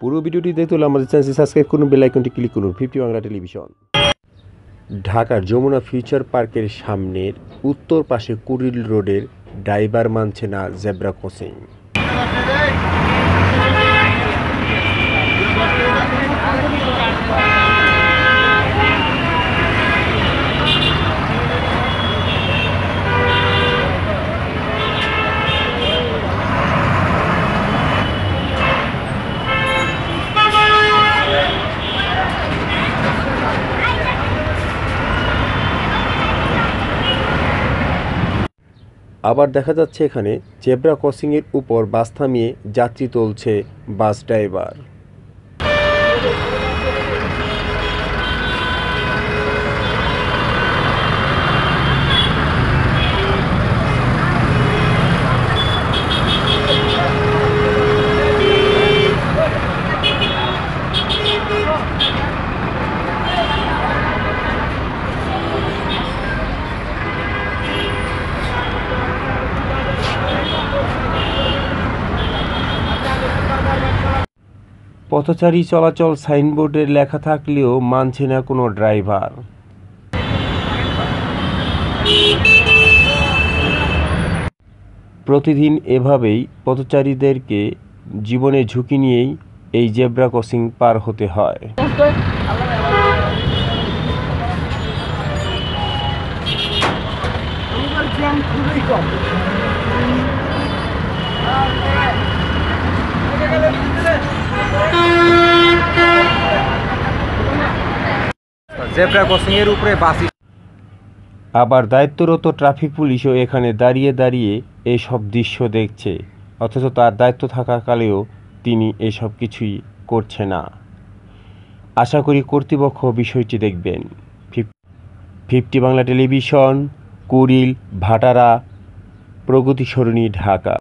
পুরো ভিডিওটি দেখতে হলে আমাদের চ্যানেলটি সাবস্ক্রাইব করুন, বেল আইকনটি ক্লিক করুন। Fifty Bangla television. ঢাকার যমুনা ফিউচার পার্কের সামনের উত্তর পাশে কুড়িল রোডের ড্রাইভার মানছে না জেব্রা ক্রসিং। আবার দেখা যাচ্ছে এখানে জেব্রা ক্রসিংয়ের উপর বাস থামিয়ে যাত্রী তুলছে বাস ড্রাইভার। পথচারী চলাচল সাইনবোর্ডে লেখা থাকলেও মানছে না কোনো ড্রাইভার। প্রতিদিন এভাবেই পথচারীদেরকে জীবনে ঝুঁকি নিয়েই এই জেব্রা ক্রসিং পার হতে হয়। জেব্রা ক্রসিং এর উপরে বাস আবার দায়িত্বরত ট্রাফিক পুলিশও এখানে দাঁড়িয়ে দাঁড়িয়ে এইসব দৃশ্য দেখছে। অথচ তার দায়িত্ব থাকাকালেও তিনি এসব কিছুই করছে না। আশা করি কর্তৃপক্ষ বিষয়টি দেখবেন। Fifty Bangla television, Kuril, Bhatara, Pragati Sarani, Dhaka.